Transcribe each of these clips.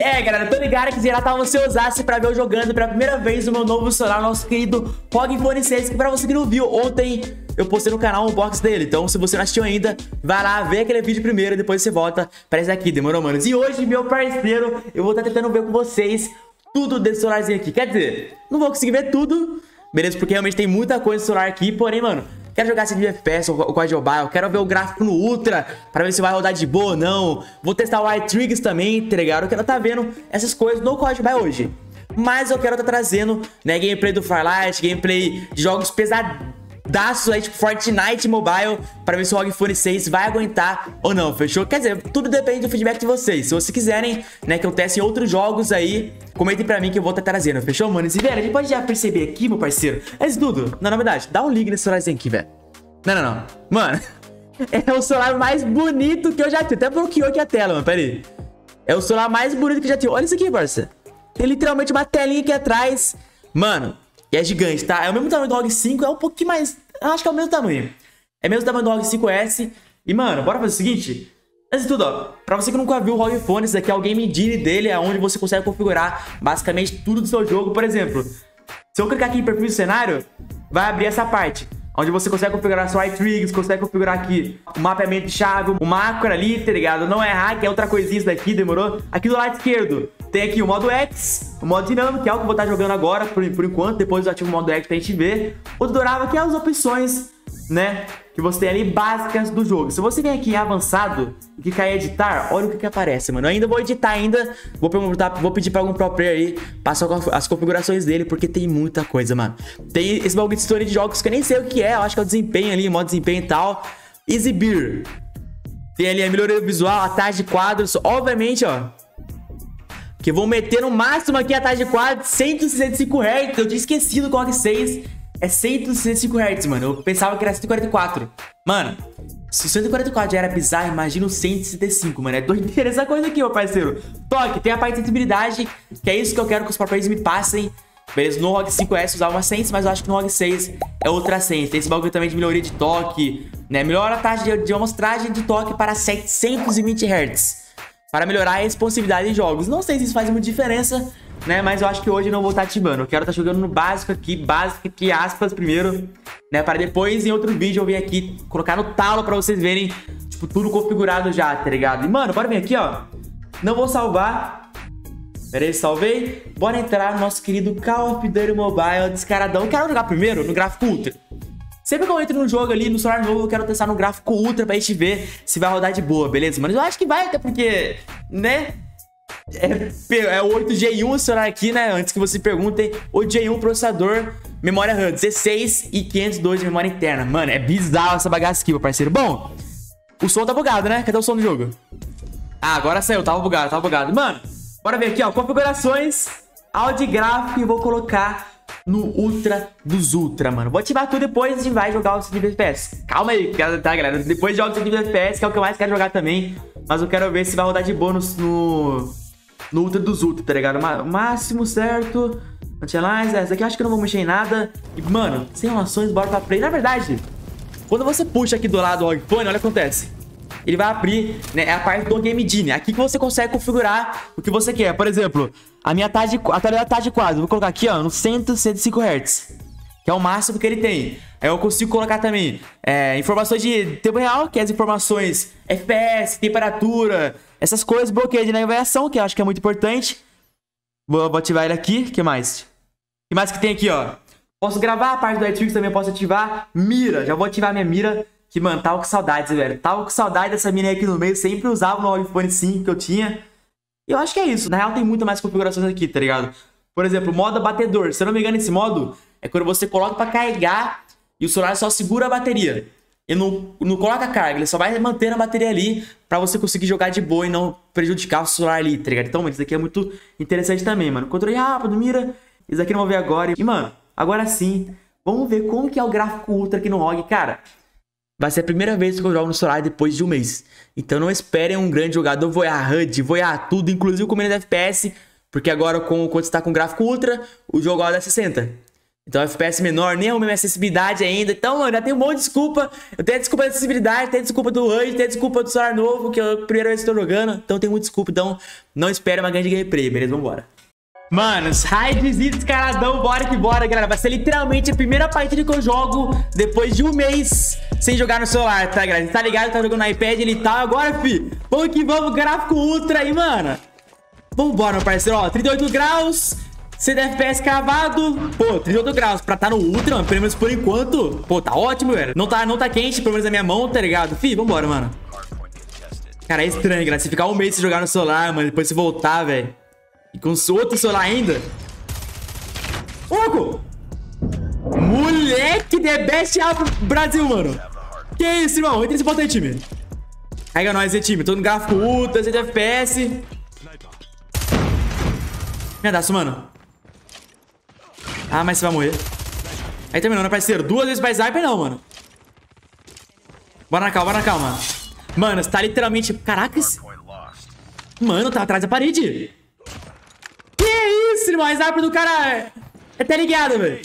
É, galera, tô ligado que geral tava você usasse pra ver eu jogando pela primeira vez o meu novo celular, nosso querido ROG Phone 6, que pra você que não viu, ontem eu postei no canal um unboxing dele. Então, se você não assistiu ainda, vai lá, vê aquele vídeo primeiro depois você volta pra esse aqui, demorou, manos? E hoje, meu parceiro, eu vou estar tá tentando ver com vocês tudo desse celularzinho aqui. Quer dizer, não vou conseguir ver tudo, beleza? Porque realmente tem muita coisa no celular aqui, porém, mano, Quero jogar 100 FPS, o código Mobile. Quero ver o gráfico no Ultra para ver se vai rodar de boa ou não. Vou testar o iTriggers também, tá ligado? Eu quero tá vendo essas coisas no código Mobile hoje. Mas eu quero estar tá trazendo, né, gameplay do Firelight, gameplay de jogos pesados aí, tipo Fortnite Mobile, para ver se o ROG Phone 6 vai aguentar ou não, fechou? Quer dizer, tudo depende do feedback de vocês. Se vocês quiserem, né, que eu teste outros jogos aí, comentem pra mim que eu vou estar trazendo, fechou, mano? E, velho, a gente pode já perceber aqui, meu parceiro, é tudo. Na verdade, dá um link nesse celularzinho aqui, velho. Não, não, não. Mano, é o celular mais bonito que eu já tive. Até bloqueou aqui a tela, mano, pera aí. É o celular mais bonito que eu já tive. Olha isso aqui, parça. Tem literalmente uma telinha aqui atrás. Mano, e é gigante, tá? É o mesmo tamanho do ROG 5, é um pouquinho mais... Eu acho que é o mesmo tamanho. É o mesmo tamanho do ROG 5S. E, mano, bora fazer o seguinte... Antes de tudo, ó, pra você que nunca viu o ROG Phone, esse aqui é o Game Genie dele, é onde você consegue configurar basicamente tudo do seu jogo. Por exemplo, se eu clicar aqui em perfil do cenário, vai abrir essa parte onde você consegue configurar seu iTriggers, consegue configurar aqui o mapeamento de chave, o macro ali, tá ligado? Não é hack, é outra coisinha isso daqui, demorou? Aqui do lado esquerdo tem aqui o modo X, o modo dinâmico, que é o que eu vou estar jogando agora por, por enquanto, depois eu ativo o modo X pra gente ver. O do Dorava, que é as opções, né, que você tem ali básicas do jogo. Se você vem aqui em avançado e que cai editar, olha o que que aparece, mano. Eu ainda vou editar ainda, vou, perguntar, vou pedir pra algum pro player aí passar as configurações dele, porque tem muita coisa, mano. Tem esse bagulho de história de jogos que eu nem sei o que é, eu acho que é o desempenho ali, modo desempenho e tal. Exibir. Tem ali a melhoria visual, a taxa de quadros, obviamente, ó, que vou meter no máximo aqui a taxa de quadro 165 Hz. Eu tinha esquecido o COG 6 é 165 Hz, mano. Eu pensava que era 144. Mano, se 144 já era bizarro, imagina o 165, mano. É doideira essa coisa aqui, meu parceiro. Toque, tem a parte de sensibilidade, que é isso que eu quero que os papéis me passem. Beleza, no ROG 5S usava uma Sense, mas eu acho que no ROG 6 é outra Sense. Tem esse bagulho também de melhoria de toque, né? Melhora a taxa de, de amostragem de toque para 720 Hz para melhorar a responsividade em jogos. Não sei se isso faz muita diferença, né? Mas eu acho que hoje não vou estar ativando. Eu quero estar jogando no básico aqui, básico aqui, aspas, primeiro, né? Para depois, em outro vídeo, eu vir aqui colocar no talo para vocês verem, tipo, tudo configurado já, tá ligado? E, mano, bora vir aqui, ó. Não vou salvar. Pera aí, salvei. Bora entrar no nosso querido Call of Duty Mobile descaradão. Quero jogar primeiro no gráfico ultra. Sempre que eu entro no jogo ali, no celular novo, eu quero testar no gráfico ultra pra gente ver se vai rodar de boa, beleza? Mas eu acho que vai, até porque, né? É, é o 8G1 o celular aqui, né? Antes que vocês perguntem, 8G1 processador, memória RAM 16 e 502 de memória interna. Mano, é bizarro essa bagaça aqui, meu parceiro. Bom, o som tá bugado, né? Cadê o som do jogo? Ah, agora saiu, tava bugado, tava bugado. Mano, bora ver aqui, ó, configurações, áudio e gráfico e vou colocar no Ultra dos Ultra, mano. Vou ativar tudo depois e a gente vai jogar o 120 FPS. Calma aí, tá, galera? Depois joga o 120 FPS, que é o que eu mais quero jogar também. Mas eu quero ver se vai rodar de bônus no, no Ultra dos Ultra, tá ligado? O máximo, certo? Anti-Alize, essa aqui eu acho que eu não vou mexer em nada. E, mano, sem relações, bora pra play. Na verdade, quando você puxa aqui do lado o iPhone, olha o que acontece ele vai abrir né, é a parte do Game Genie. Aqui que você consegue configurar o que você quer. Por exemplo, a minha taxa de, a taxa de quadro. Vou colocar aqui, ó, no 100, 105 Hz. Que é o máximo que ele tem. Eu consigo colocar também é, informações de tempo real, que é as informações FPS, temperatura, essas coisas, bloqueio de navegação, que eu acho que é muito importante. Vou, vou ativar ele aqui. O que mais? O que mais que tem aqui, ó? Posso gravar a parte do iTunes também, posso ativar mira. Já vou ativar minha mira que, mano, tava com saudades, velho. Tava com saudade dessa mina aqui no meio. Sempre usava no iPhone 5 que eu tinha. E eu acho que é isso. Na real, tem muito mais configurações aqui, tá ligado? Por exemplo, modo batedor. Se eu não me engano, esse modo é quando você coloca pra carregar e o celular só segura a bateria. E não, não coloca carga, ele só vai manter a bateria ali pra você conseguir jogar de boa e não prejudicar o celular ali, tá ligado? Então, isso daqui é muito interessante também, mano. Controle rápido, mira. Isso aqui não vou ver agora. E, mano, agora sim, vamos ver como que é o gráfico ultra aqui no ROG. Cara, Vai ser a primeira vez que eu jogo no celular depois de um mês. Então não esperem um grande jogador. Vou errar HUD, vou errar tudo, inclusive com menos FPS. Porque agora, com, quando você tá com gráfico ultra, o jogo roda 60. Então, FPS menor, nem arrumei minha acessibilidade ainda. Então, mano, já tem um monte de desculpa. Eu tenho a desculpa da acessibilidade, tenho a desculpa do HUD, tenho a desculpa do celular novo, que eu primeira vez que estou jogando. Então, tem muita desculpa. Então, não espere uma grande gameplay, beleza? Vambora. Manos, raids e descaradão, bora que bora, galera. Vai ser literalmente a primeira partida que eu jogo depois de um mês sem jogar no celular, tá, galera? Tá ligado? Tá jogando no iPad e tal. Agora, fi, vamos que vamos, gráfico ultra aí, mano. Vambora, meu parceiro, ó, 38 graus, 100 FPS cravado. Pô, 38 graus pra tá no ultra, mano, pelo menos por enquanto. Pô, tá ótimo, velho. Não tá, não tá quente, pelo menos na minha mão, tá ligado? Fi, vambora, mano. Cara, é estranho, galera. Se ficar um mês sem jogar no celular, mano, depois se voltar, velho. E com outro celular ainda. Oco! Moleque, The Best Brasil, mano. Que isso, irmão? Entra nesse botão aí, time. Carrega nós aí, time. Tô no gráfico ultra, 100 FPS. Merdaço, mano. Ah, mas você vai morrer. Aí terminou, né, parceiro? Duas vezes mais sniper, não, mano. Bora na calma, bora na calma. Mano, você tá literalmente... Caracas. Mano, tá atrás da parede isso, irmão. A sniper do cara é, é até ligado, velho.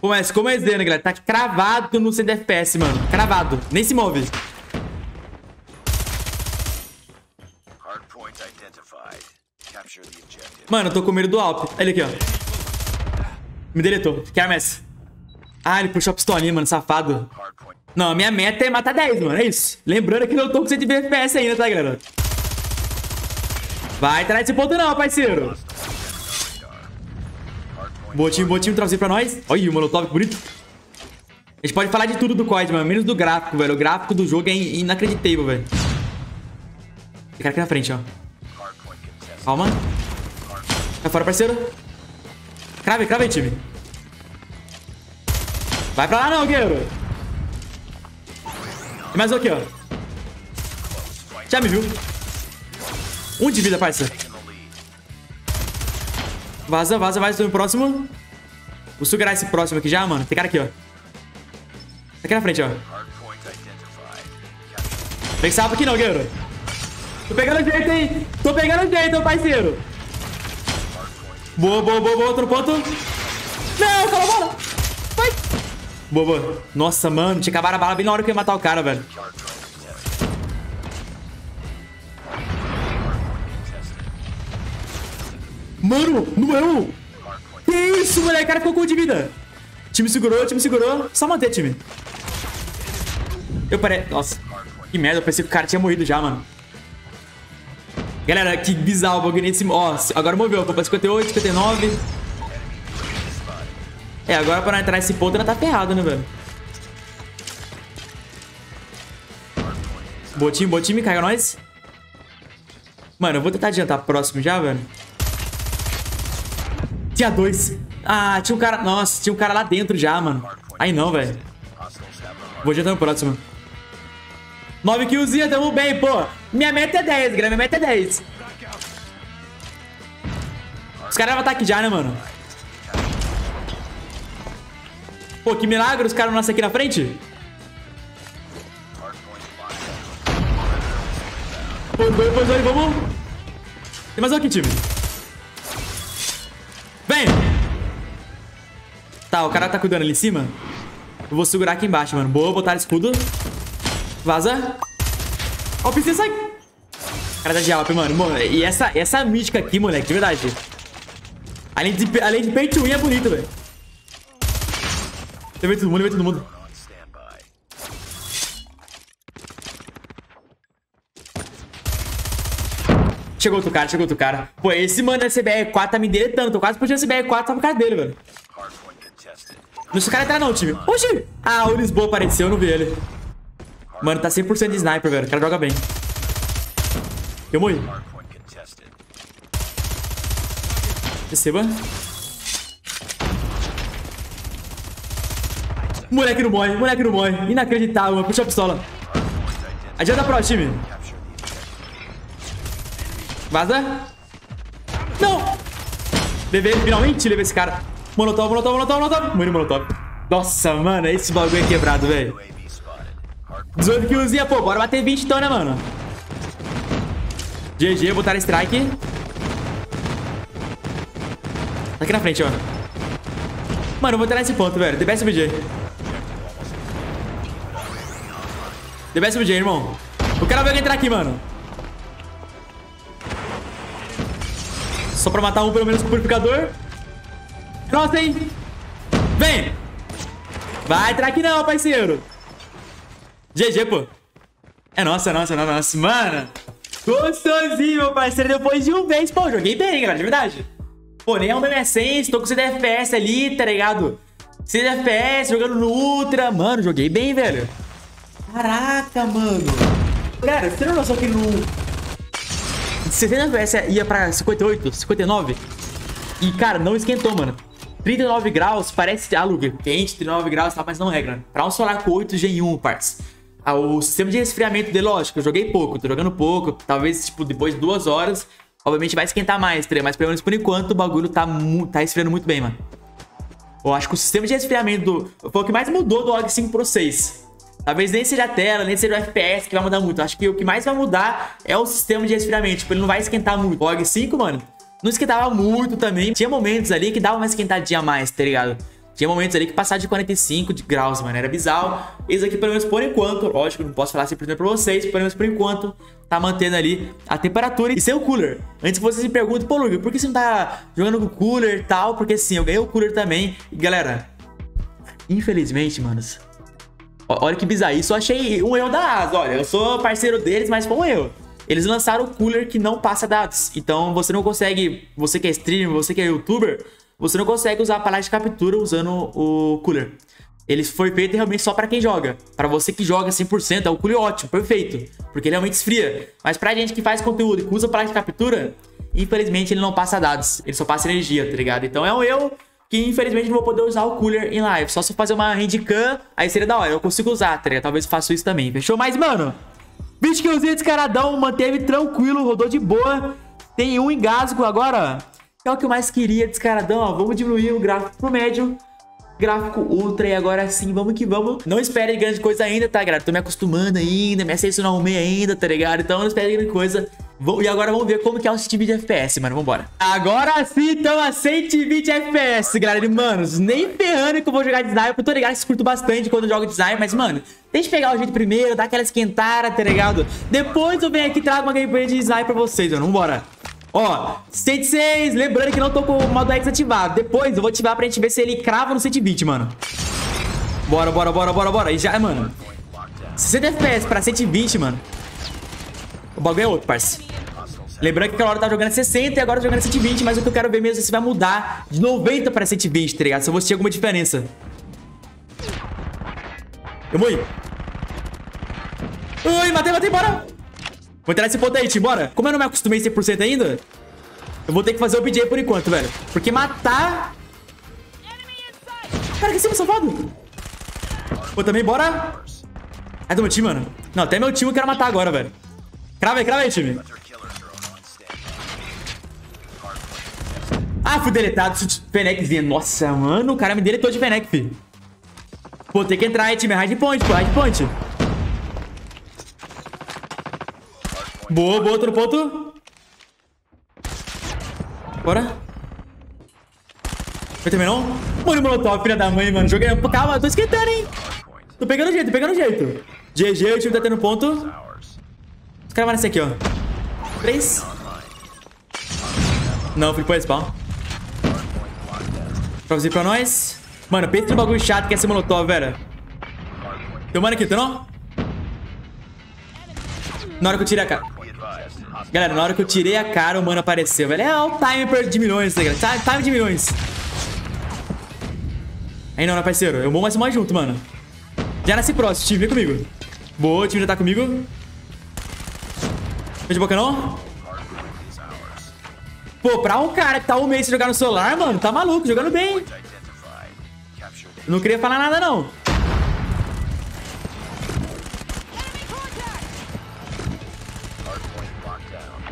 Começa, como é isso, né, galera? Tá cravado no 100 FPS, mano. Cravado. Nem se move. Mano, eu tô com medo do Alp. Ele aqui, ó. Me deletou. Que arma é essa? Ah, ele puxou a pistolinha, mano. Safado. Não, a minha meta é matar 10, mano. É isso. Lembrando que eu tô com 120 FPS ainda, tá, galera? Vai entrar nesse ponto não, parceiro. Botinho, botinho, trazer pra nós. Olha o molotov, que bonito. A gente pode falar de tudo do COD, mano. Menos do gráfico, velho. O gráfico do jogo é inacreditável, velho. Tem cara aqui na frente, ó. Calma. Vai fora, parceiro. Crave, crave aí, time. Vai pra lá não, guerreiro. Tem mais um aqui, ó. Já me viu. Um de vida, parceiro. Vaza, vaza, vaza. Tô no próximo. Vou segurar esse próximo aqui já, mano. Tem cara aqui, ó. Tá aqui na frente, ó. Vem salva aqui não, guerreiro. Tô pegando jeito, hein? Tô pegando jeito, parceiro. Boa, boa, boa, boa. Outro ponto. Não, calma, bola. Vai. Boa, boa. Nossa, mano. Tinha acabado a bala bem na hora que eu ia matar o cara, velho. Mano, não é o... Que isso, moleque? O cara ficou com de vida. time segurou, time segurou. Só manter, time. Eu parei... Nossa. Que merda, eu pensei que o cara tinha morrido já, mano. Galera, que bizarro o bagulho nesse... Ó, agora moveu. Foi pra 58, 59. É, agora pra entrar nesse ponto, ela tá ferrado, né, velho? Botinho, botinho, caiu nós. Mano, eu vou tentar adiantar próximo já, velho. Tinha dois. Ah, tinha um cara... Nossa, tinha um cara lá dentro já, mano. Aí não, velho. Vou adiantar no próximo. 9 killzinha, tamo bem, pô. Minha meta é 10, galera. Minha meta é 10. Os caras vão ataque já, né, mano? Pô, que milagre os caras nascem aqui na frente. Pô, dois, dois, dois, vamos. Tem mais um aqui, time. Tá, o cara tá cuidando ali em cima. Eu vou segurar aqui embaixo, mano. Boa, botar escudo. Vaza. Ó, o PC sai. Cara tá de alp, mano. mano. E essa, essa mítica aqui, moleque, de verdade. Além de, além de peito é bonito, velho. Levei todo mundo, levei todo mundo. Chegou outro cara, chegou outro cara. Pô, esse mano da CBR4 tá me deletando. Tô quase puxando a CBR4 só por causa dele, velho. Não deixa o cara entrar não, time. Oxi! Ah, o Lisboa apareceu, eu não vi ele. Mano, tá 100% de sniper, velho. O cara joga bem. Eu morri. Receba. Moleque não morre, moleque não morre. Inacreditável, mano. Puxa a pistola. Adianta pro time. Vaza. Não! Levei, finalmente levei esse cara. Molotov, molotov, molotov, molotov. Muito molotov. Nossa, mano, esse bagulho é quebrado, velho. 18 killzinha, pô. Bora bater 20 então, né, mano? GG, botar strike. Tá aqui na frente, ó. Mano, eu vou entrar nesse ponto, velho. The best BJ. The best BJ, irmão. O cara vai entrar aqui, mano. Só pra matar um, pelo menos, com o purificador. Nossa, hein? Vem! Vai entrar aqui não, parceiro. GG, pô. É nossa, é nossa, é nossa. Mano, gostosinho, meu parceiro. Depois de um mês, pô, joguei bem, galera, de verdade. Pô, nem é um BM6, tô com CDFS ali, tá ligado? CDFS, jogando no Ultra. Mano, joguei bem, velho. Caraca, mano. Galera, você não noção que no 60 FPS ia pra 58, 59. E, cara, não esquentou, mano. 39 graus parece alugue quente, 39 graus tá, mas não. É, pra um solar com 8 Gen 1, parts. Ah, o sistema de resfriamento dele, lógico, eu joguei pouco, tô jogando pouco. Talvez, tipo, depois de duas horas, obviamente vai esquentar mais, tá? mas pelo menos por enquanto o bagulho tá, tá esfriando muito bem, mano. Eu acho que o sistema de resfriamento do... foi o que mais mudou do OG 5 Pro 6. Talvez nem seja a tela, nem seja o FPS que vai mudar muito. Acho que o que mais vai mudar é o sistema de resfriamento. Tipo, ele não vai esquentar muito. O OG 5, mano, não esquentava muito também. Tinha momentos ali que dava uma esquentadinha a mais, tá ligado? Tinha momentos ali que passava de 45 de graus, mano. Era bizarro. Esse aqui, pelo menos por enquanto, lógico, não posso falar simplesmente pra vocês, pelo menos por enquanto, tá mantendo ali a temperatura e sem o cooler. Antes que vocês me perguntem, pô, Luke, por que você não tá jogando com cooler e tal? Porque sim, eu ganhei o cooler também. E galera, infelizmente, manos, Olha que bizarro. Isso eu achei um erro da Asa. Olha, eu sou parceiro deles, mas foi um erro. Eles lançaram o cooler que não passa dados. Então você não consegue, você que é streamer, você que é youtuber, você não consegue usar a palavra de captura usando o cooler. Ele foi feito realmente só para quem joga. Para você que joga 100%, é o cooler ótimo, perfeito. Porque ele realmente esfria. Mas pra gente que faz conteúdo e que usa a palavra de captura, infelizmente ele não passa dados. Ele só passa energia, tá ligado? Então é um erro que infelizmente não vou poder usar o cooler em live. Só se eu fazer uma handcam, aí seria da hora. Eu consigo usar, tá ligado? Talvez eu faça isso também, fechou? Mas, mano, 20 killzinho descaradão, manteve tranquilo, rodou de boa. Tem um engasgo agora, é o que eu mais queria descaradão, ó. Vamos diminuir o gráfico pro médio gráfico ultra e agora sim, vamos que vamos. Não espere grande coisa ainda, tá, galera? Tô me acostumando ainda, me aceito não arrumei ainda, tá ligado? Então não espere grande coisa. E agora vamos ver como que é o 120 de FPS, mano. Vambora. Agora sim, estamos a 120 FPS, galera. E, mano, nem ferrando que eu vou jogar de sniper. Tô ligado que curto bastante quando eu jogo de sniper, mas, mano, deixa eu pegar o jeito primeiro, dar aquela esquentada, tá ligado? Depois eu venho aqui e trago uma gameplay de sniper pra vocês, mano. Vambora. Ó, 106, lembrando que não tô com o modo X ativado. Depois eu vou ativar pra gente ver se ele crava no 120, mano. Bora, bora, bora, bora, bora. E já, mano. 60 FPS pra 120, mano. O bagulho é outro, parceiro. Lembrando que aquela hora eu tava jogando 60 e agora eu tô jogando 120, mas o que eu quero ver mesmo é se vai mudar de 90 pra 120, tá ligado? Se eu vou sentir alguma diferença. Eu morri. Ui, matei, matei, bora. Vou entrar nesse ponto aí, time, bora. Como eu não me acostumei 100% ainda, eu vou ter que fazer o BJ por enquanto, velho. Porque matar... Cara, que cima, safado. Pô, também, bora. É do meu time, mano. Não, até meu time eu quero matar agora, velho. Crava aí, crava aí, time. Ah, fui deletado. Fenec vinha. Nossa, mano. O cara me deletou de Fenec, filho. Pô, tem que entrar aí, time. Hard point, pô. Hard point. Boa, boa. No ponto. Bora. Também não? Mano, molotov, filha da mãe, mano. Joguei. Calma, tô esquentando, hein. Tô pegando jeito, tô pegando jeito. GG, o time tá tendo ponto. Os caras vão nesse aqui, ó. Três. Não, fui pro spawn. Fazer pra nós. Mano, pensa no bagulho chato que é esse molotov, velho. Tem um mano aqui, tu não? Na hora que eu tirei a cara. Galera, na hora que eu tirei a cara, o mano apareceu, velho. É o timer de milhões, tá ligado? Time de milhões. Aí não, né, parceiro? Eu vou mais mais junto, mano. Já nasci próximo, time. Vem comigo. Boa, o time já tá comigo. Vem de boca, não? Pô, pra um cara que tá um mês sem jogar no celular, mano, tá maluco, jogando bem. Não queria falar nada, não.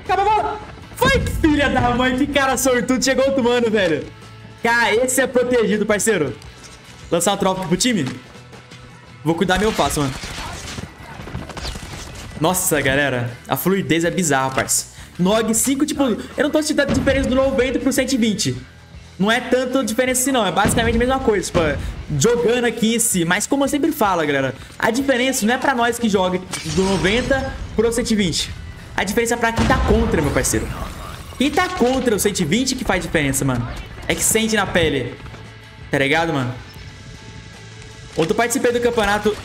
Acabou, Foi, filha da mãe, que cara sortudo. Chegou outro mano, velho. Cara, esse é protegido, parceiro. Lançar o tropa pro time? Vou cuidar meu passo, mano. Nossa, galera. A fluidez é bizarra, parceiro. Nog 5, tipo, eu não tô sentindo a diferença do 90 pro 120. não é tanto diferença assim, não. É basicamente a mesma coisa, tipo, jogando aqui em si. Mas como eu sempre falo, galera, a diferença não é pra nós que joga do 90 pro 120. A diferença é pra quem tá contra, meu parceiro. Quem tá contra o 120 que faz diferença, mano. É que sente na pele. Tá ligado, mano? Ontem eu participei do campeonato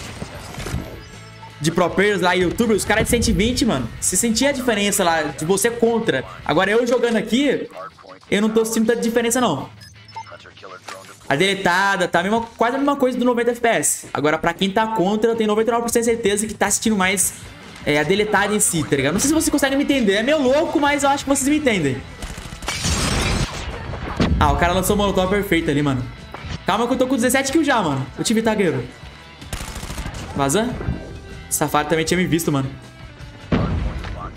de pro players lá, youtuber, os caras de 120, mano. Se sentia a diferença lá de você contra. Agora eu jogando aqui, eu não tô sentindo tanta diferença, não. A deletada tá a mesma, quase a mesma coisa do 90 FPS. Agora, pra quem tá contra, eu tenho 99% de certeza que tá assistindo mais é, a deletada em si, tá ligado? Não sei se vocês conseguem me entender. É meio louco, mas eu acho que vocês me entendem. Ah, o cara lançou o molotov perfeito ali, mano. Calma que eu tô com 17 kills já, mano. O time tá guerreiro. Safari também tinha me visto, mano.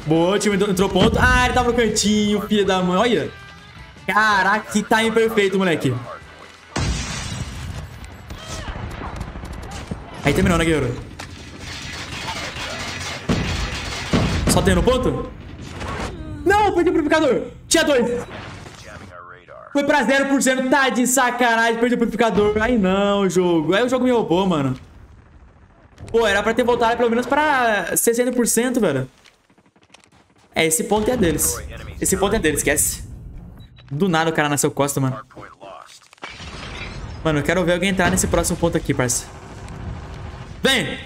Boa, o time entrou ponto. Ah, ele tava no cantinho, filho da mãe. Olha. Caraca, que time perfeito, moleque. Aí terminou, né, guerreiro? Só tem no ponto? Não, perdi o purificador. Tinha dois. Foi pra 0%. Tá de sacanagem. Perdi o purificador. Aí não, jogo. Aí o jogo me roubou, mano. Pô, era pra ter voltado pelo menos pra 60%, velho. É, esse ponto é deles. Esse ponto é deles, esquece. Do nada o cara nasceu costa, mano. Mano, eu quero ver alguém entrar nesse próximo ponto aqui, parça. Vem!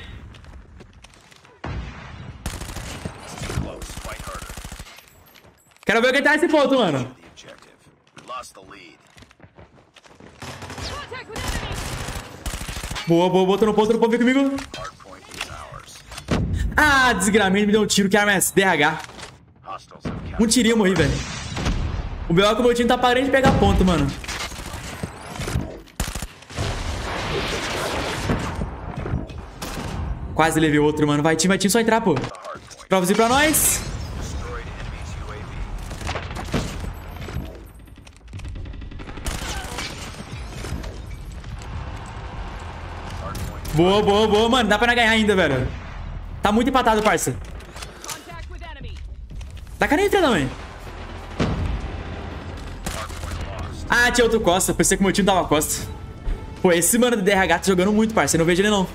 Quero ver alguém entrar nesse ponto, mano. Boa, boa, boa, no ponto, no ponto, vem comigo. Ah, desgramento, me deu um tiro, que arma é essa? DH. Um tirinho, eu morri, velho. O B.O. que o meu time tá parando de pegar ponto, mano. Quase levei outro, mano. Vai, time, vai, time, só entrar, pô. Provazinho pra nós. Boa, boa, boa, mano. Dá pra ganhar ainda, velho. Tá muito empatado, parça. Tá cara entra, não, hein? Ah, tinha outro Costa. Pensei que o meu time tava Costa. Pô, esse mano do DRH tá jogando muito, parça. Eu não vejo ele, não.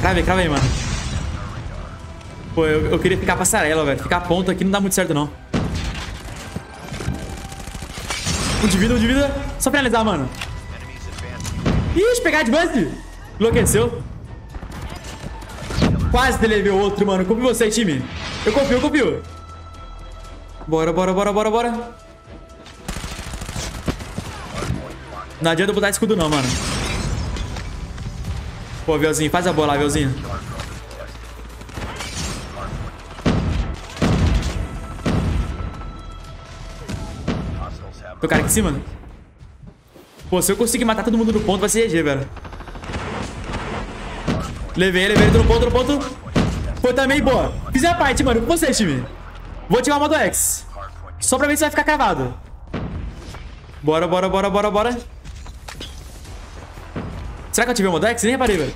Crave aí, crave aí, mano. Pô, eu, eu queria ficar passarela, velho. Ficar ponto aqui não dá muito certo, não. Um de vida, um de vida. Só finalizar, mano. Ixi, pegar de bust. Enlouqueceu. Quase deleveu outro, mano. Confio você, time. Eu confio, eu confio. Bora, bora, bora, bora, bora. Não adianta botar escudo não, mano. Pô, Velzinho, faz a bola lá. Tem o cara aqui em cima. Pô, se eu conseguir matar todo mundo no ponto, vai ser GG, velho. Levei, levei ele no ponto, no ponto. Foi também, boa. Fiz a parte, mano. Com você, time. Vou ativar o modo X. Só pra ver se vai ficar cravado. Bora, bora, bora, bora, bora. Será que eu ativei o modo X? Nem reparei, velho.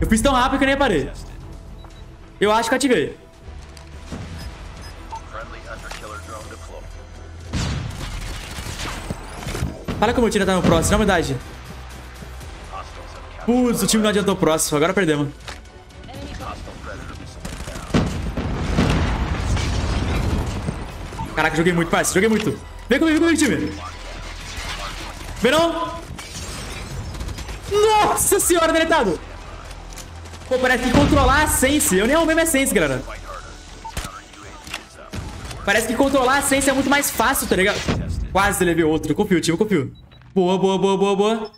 Eu fiz tão rápido que eu nem reparei. Eu acho que eu ativei. Fala como o time tá no próximo, não verdade. Putz, o time não adiantou o próximo. Agora perdemos. Caraca, joguei muito, parceiro. Joguei muito. Vem comigo, vem comigo, time. Vem não. Nossa senhora, deletado. Pô, parece que controlar a Sense. Eu nem arrumei minha Sense, galera. Parece que controlar a Sense é muito mais fácil, tá ligado? Quase levei outro. Confio, time, confio. Boa, boa, boa, boa, boa.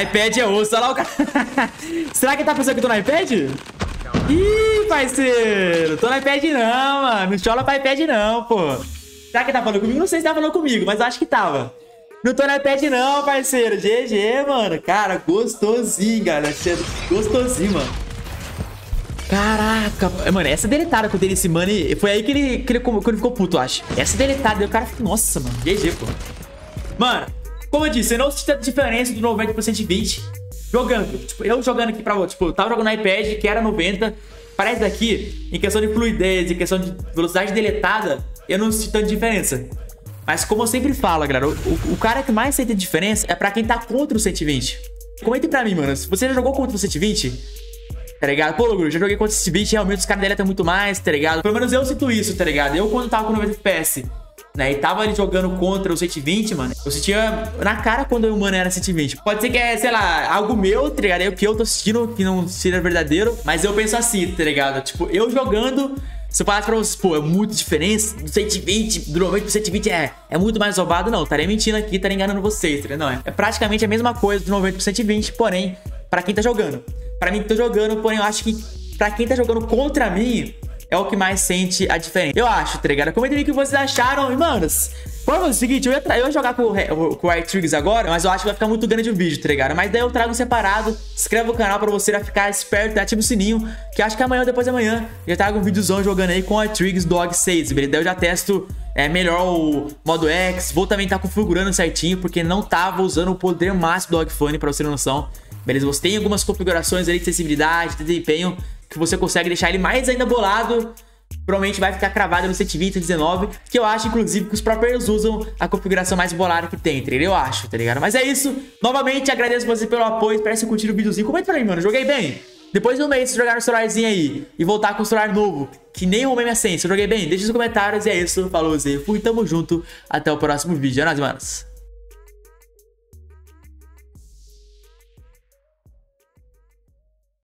iPad é osso. Olha lá o cara. Será que ele tá pensando que eu tô no iPad? Ih, parceiro. Tô no iPad não, mano. Não chola pra iPad não, pô. Será que ele tá falando comigo? Não sei se tá falando comigo, mas acho que tava. Não tô no iPad não, parceiro. GG, mano. Cara, gostosinho, galera. Gostosinho, mano. Caraca, mano, essa deletada que eu dei nesse money, foi aí que ele, que ele, que ele ficou puto, acho. Essa deletada, o cara ficou, nossa, mano, GG, pô. Mano, como eu disse, eu não sinto a diferença do 90 pro 120 jogando. Tipo, eu jogando aqui pra, tipo, eu tava jogando no iPad, que era 90, Parece daqui, em questão de fluidez, em questão de velocidade deletada, eu não sinto tanta diferença. Mas como eu sempre falo, galera, o, o, cara que mais sente diferença é pra quem tá contra o 120. Comente pra mim, mano, se você já jogou contra o 120, tá ligado? Pô, Luguru, já joguei contra o 120, realmente os caras deletam muito mais, tá ligado? Pelo menos eu sinto isso, tá ligado? Eu quando tava com 90 FPS, né, e tava ali jogando contra o 120, mano, eu sentia na cara quando o mano era 120. Pode ser que é, sei lá, algo meu, tá ligado? É o que eu tô assistindo, que não seja verdadeiro, mas eu penso assim, tá ligado? Tipo, eu jogando se eu falasse pra vocês, pô, é muito diferença do 120, do 90 pro 120 é, é muito mais roubado, não. Estaria mentindo aqui, estaria enganando vocês, entendeu? Não, é, é praticamente a mesma coisa do 90 pro 120, porém, pra quem tá jogando. Pra mim que tô jogando, porém, eu acho que pra quem tá jogando contra mim, é o que mais sente a diferença. Eu acho, tá ligado? Comentem aí o que vocês acharam. E, manos, Vamos fazer o seguinte, eu ia, eu ia jogar com o, com o agora, mas eu acho que vai ficar muito grande o vídeo, tá ligado? Mas daí eu trago separado, inscreva o canal pra você ficar esperto ativa o sininho, que acho que amanhã ou depois de amanhã eu trago um videozão jogando aí com o Triggs Dog 6, beleza? Daí eu já testo é, melhor o modo X, vou também estar tá configurando certinho, porque não tava usando o poder máximo do Dog Funny, pra você ter noção, beleza? Você tem algumas configurações ali de sensibilidade, de desempenho, que você consegue deixar ele mais ainda bolado provavelmente vai ficar cravada no 120 19, que eu acho, inclusive, que os próprios usam a configuração mais bolada que tem, entendeu? Eu acho, tá ligado? Mas é isso. Novamente, agradeço você pelo apoio. Espero que você o videozinho. Comenta pra mim, mano. Joguei bem? Depois de um mês, se jogar no celularzinho aí e voltar com o celular novo, que nem o meme eu joguei bem, deixa nos comentários. E é isso. Falou, Zé. Fui, tamo junto. Até o próximo vídeo. É nóis, manos.